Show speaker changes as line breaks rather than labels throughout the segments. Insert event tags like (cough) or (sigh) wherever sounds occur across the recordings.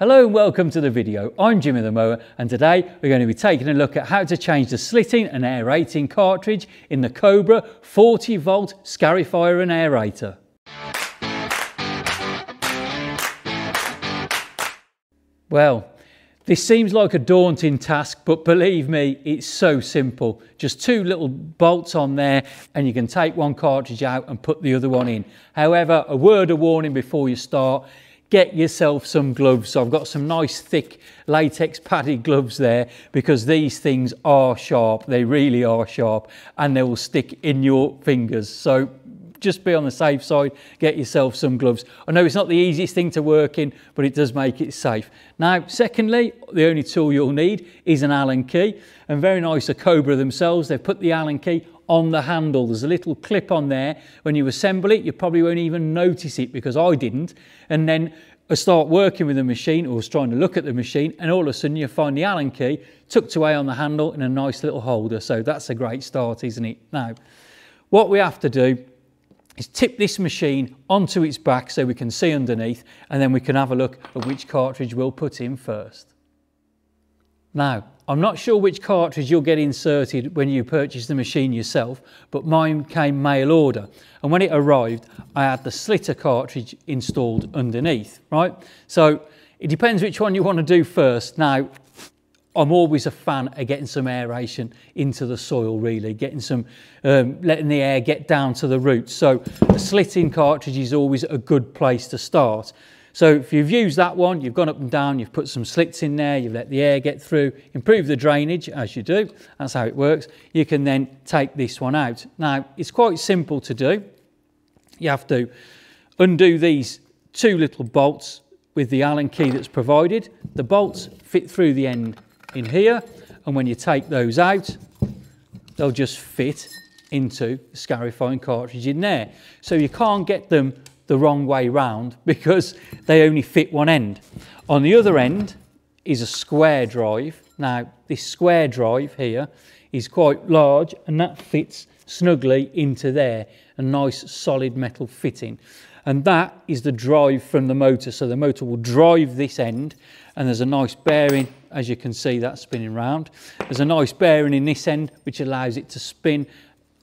Hello and welcome to the video. I'm Jimmy the Mower and today we're going to be taking a look at how to change the slitting and aerating cartridge in the Cobra 40 volt scarifier and aerator. Well, this seems like a daunting task, but believe me, it's so simple. Just two little bolts on there and you can take one cartridge out and put the other one in. However, a word of warning before you start, get yourself some gloves. So I've got some nice thick latex padded gloves there because these things are sharp. They really are sharp and they will stick in your fingers. So just be on the safe side, get yourself some gloves. I know it's not the easiest thing to work in, but it does make it safe. Now, secondly, the only tool you'll need is an Allen key. And very nice, a Cobra themselves, they've put the Allen key on the handle. There's a little clip on there. When you assemble it, you probably won't even notice it because I didn't. And then I start working with the machine or was trying to look at the machine and all of a sudden you find the Allen key tucked away on the handle in a nice little holder. So that's a great start, isn't it? Now, what we have to do is tip this machine onto its back so we can see underneath and then we can have a look at which cartridge we'll put in first. Now, I'm not sure which cartridge you'll get inserted when you purchase the machine yourself, but mine came mail order. And when it arrived, I had the slitter cartridge installed underneath, right? So it depends which one you want to do first. Now, I'm always a fan of getting some aeration into the soil really, getting some, um, letting the air get down to the roots. So a slitting cartridge is always a good place to start. So if you've used that one, you've gone up and down, you've put some slits in there, you've let the air get through, improve the drainage as you do, that's how it works. You can then take this one out. Now, it's quite simple to do. You have to undo these two little bolts with the Allen key that's provided. The bolts fit through the end in here and when you take those out they'll just fit into the scarifying cartridge in there. So you can't get them the wrong way round (laughs) because they only fit one end. On the other end is a square drive. Now this square drive here is quite large and that fits snugly into there, a nice solid metal fitting. And that is the drive from the motor. So the motor will drive this end and there's a nice bearing as you can see that's spinning round. There's a nice bearing in this end which allows it to spin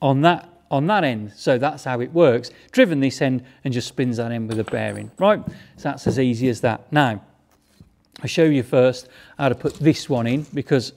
on that on that end. So that's how it works. Driven this end and just spins that end with a bearing, right? So that's as easy as that. Now, I'll show you first how to put this one in because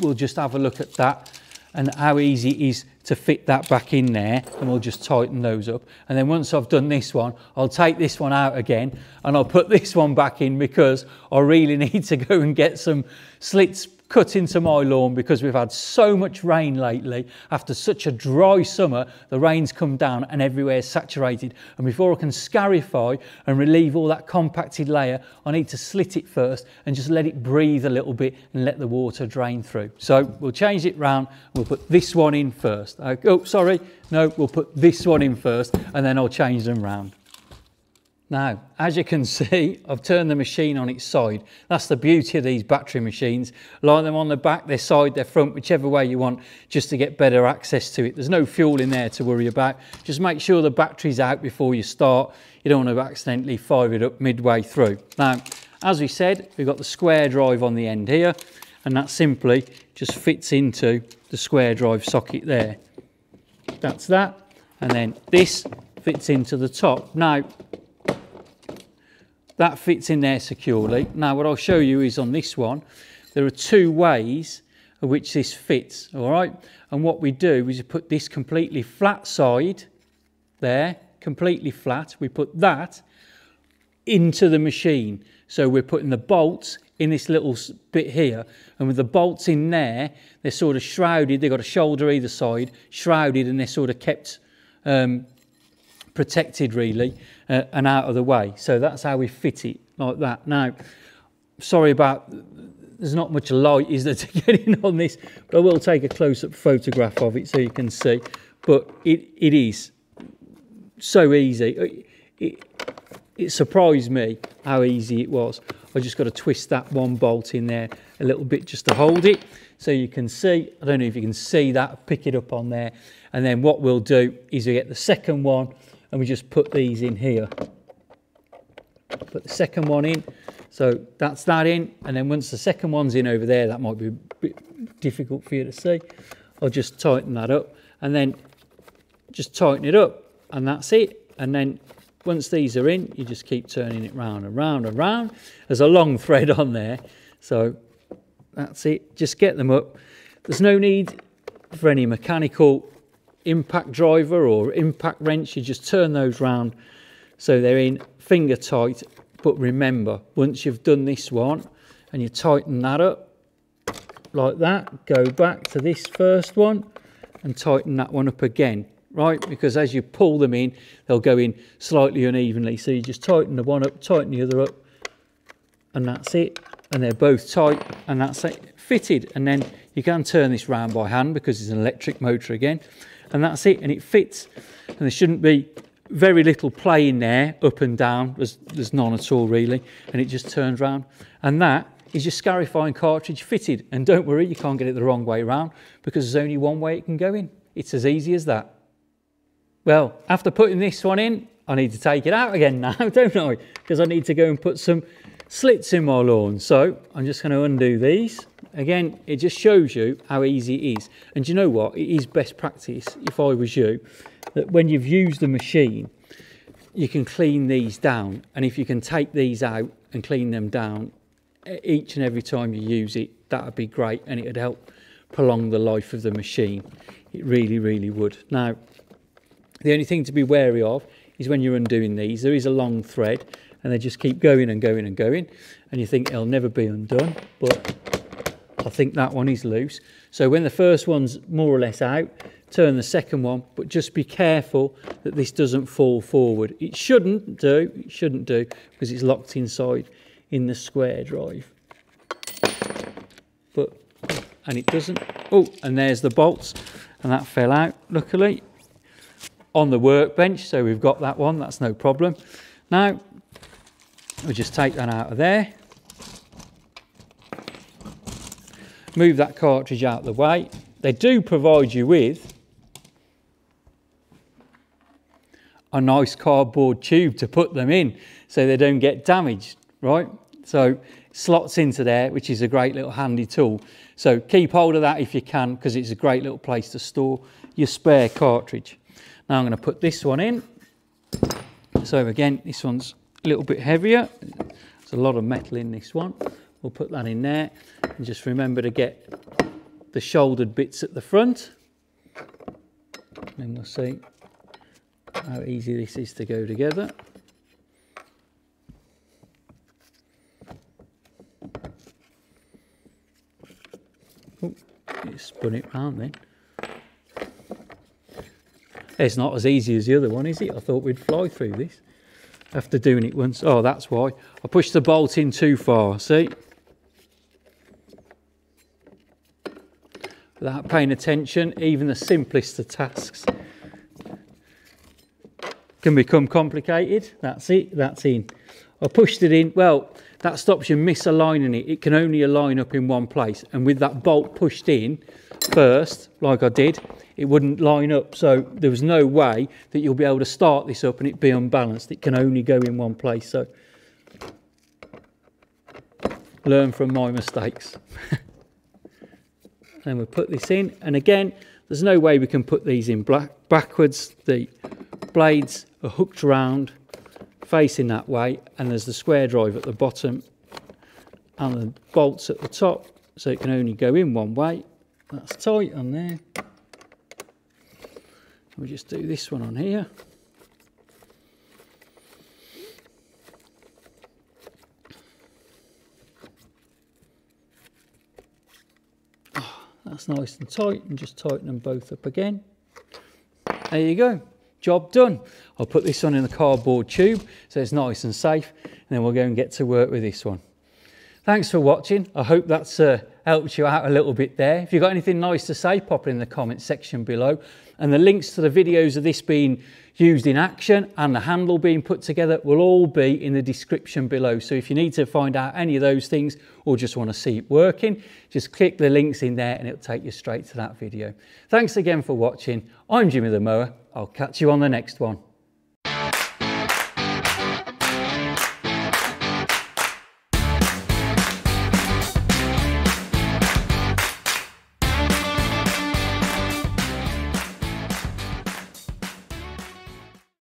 we'll just have a look at that and how easy it is to fit that back in there and we'll just tighten those up. And then once I've done this one I'll take this one out again and I'll put (laughs) this one back in because I really (laughs) need to go and get some slits cut into my lawn because we've had so much rain lately. After such a dry summer, the rain's come down and everywhere is saturated. And before I can scarify and relieve all that compacted layer, I need to slit it first and just let it breathe a little bit and let the water drain through. So we'll change it round. We'll put this one in first. Oh, sorry. No, we'll put this one in first and then I'll change them round. Now, as you can (laughs) see, I've turned the machine on its side. That's the beauty of these battery machines. Line them on the back, their side, their front, whichever way you want, just to get better access to it. There's no fuel in there to worry about. Just make sure the battery's out before you start. You don't want to accidentally fire it up midway through. Now, as we said, we've got the square drive on the end here, and that simply just fits into the square drive socket there. That's that. And then this fits into the top. Now, that fits in there securely. Now what I'll show you is on this one, there are two ways of which this fits, all right? And what we do is we put this completely flat side there, completely flat. We put that into the machine. So we're putting the bolts in this little bit here. And with the bolts in there, they're sort of shrouded. They've got a shoulder either side, shrouded, and they're sort of kept um, protected really uh, and out of the way. So that's how we fit it like that. Now, sorry about, there's not much light is there (laughs) to get in on this, but I will take a close-up photograph of it so you can see. But it, it is so easy. It, it, it surprised me how easy it was. I just got to twist that one bolt in there a little bit just to hold it so you can see. I don't know if you can see that, pick it up on there. And then what we'll do is we get the second one and we just put these in here. Put the second one in. So that's that in. And then once the second one's in over there, that might be a bit difficult for you to see. I'll just tighten that up and then just tighten it up and that's it. And then once these are in, you just keep turning it round and round and round. There's a long (laughs) thread on there. So that's it. Just get them up. There's no need for any mechanical impact driver or impact wrench. You just turn those round so they're in finger tight. But remember, once you've done this one and you tighten that up like that, go back to this first one and tighten that one up again right? Because as you pull them in, they'll go in slightly unevenly. So you just tighten the one up, tighten the other up, and that's it. And they're both tight, and that's it, fitted. And then you can turn this round by hand because it's an electric motor again. And that's it, and it fits. And there shouldn't be very little play in there, up and down. There's, there's none at all, really. And it just turns round. And that is your scarifying cartridge fitted. And don't worry, you can't get it the wrong way around because there's only one way it can go in. It's as easy as that. Well, after putting this one in, I need to take it out again (laughs) now, don't I? Because I need to go and put some slits in my lawn. So I'm just going to undo these. Again, it just shows you how easy it is. And you know what? It is best practice, if I was you, that when you've used the machine, you can clean these down. And if you can take these out and clean them down each and every time you use it, that would be great. And it would help prolong the life of the machine. It really, really would. Now, the only thing to be wary of is when you're undoing these, there is a long thread and they just keep going and going and going and you think it'll never be undone, but I think that one is loose. So when the first one's more or less out, turn the second one, but just be careful that this doesn't fall forward. It shouldn't do, it shouldn't do, because it's locked inside in the square drive. But, and it doesn't. Oh, and there's the bolts, and that fell out, luckily on the workbench. So we've got that one, that's no problem. Now, we just take that out of there. Move that cartridge out of the way. They do provide you with a nice cardboard tube to put them in so they don't get damaged, right? So slots into there, which is a great little handy tool. So keep hold of that if you can, because it's a great little place to store your spare cartridge. Now I'm going to put this one in. So again, this one's a little bit heavier. There's a lot of metal in this one. We'll put that in there and just remember to get the shouldered bits at the front. And we'll see how easy this is to go together. Spun it round then. It's not as easy as the other one, is it? I thought we'd fly through this after doing it once. Oh, that's why. I pushed the bolt in too far, see? Without paying attention, even the simplest of tasks can become complicated. That's it, that's in. I pushed it in, well, that stops you misaligning it. It can only align up in one place. And with that bolt pushed in first, like I did, it wouldn't line up. So there was no way that you'll be able to start this up and it be unbalanced. It can only go in one place. So learn from my mistakes. (laughs) then we put this in. And again, there's no way we can put these in black backwards. The blades are hooked around facing that way and there's the square drive at the bottom and the bolts at the top so it can only go in one way that's tight on there We'll just do this one on here. Oh, that's nice and tight and just tighten them both up again. There you go, job done. I'll put this on in the cardboard tube so it's nice and safe and then we'll go and get to work with this one. Thanks for watching. I hope that's uh, helped you out a little bit there. If you've got anything nice to say, pop it in the comment section below. And the links to the videos of this being used in action and the handle being put together will all be in the description below. So if you need to find out any of those things or just want to see it working, just click the links in there and it'll take you straight to that video. Thanks again for watching. I'm Jimmy the Mower. I'll catch you on the next one.